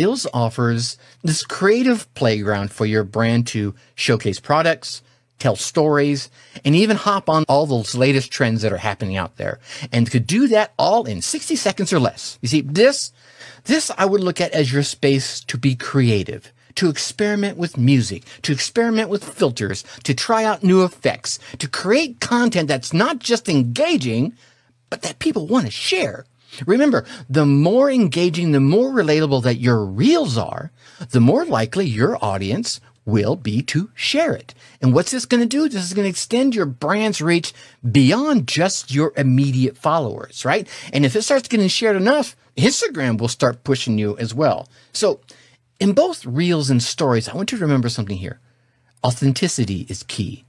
Reels offers this creative playground for your brand to showcase products, tell stories, and even hop on all those latest trends that are happening out there. And to do that all in 60 seconds or less. You see, this, this I would look at as your space to be creative, to experiment with music, to experiment with filters, to try out new effects, to create content that's not just engaging, but that people want to share. Remember, the more engaging, the more relatable that your reels are, the more likely your audience will be to share it. And what's this going to do? This is going to extend your brand's reach beyond just your immediate followers, right? And if it starts getting shared enough, Instagram will start pushing you as well. So in both reels and stories, I want you to remember something here. Authenticity is key.